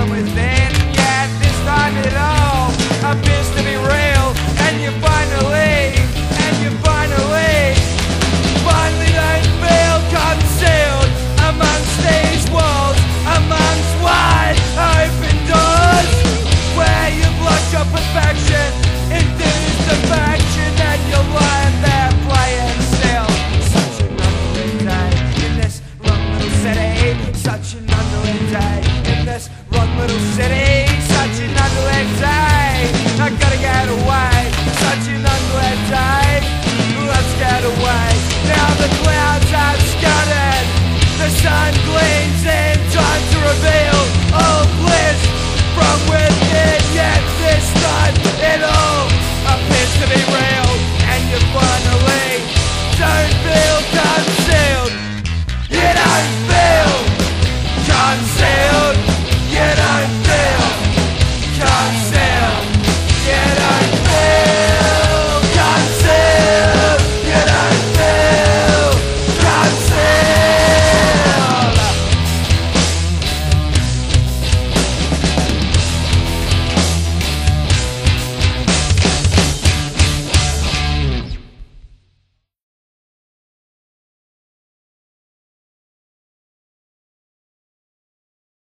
whisper within. Little city.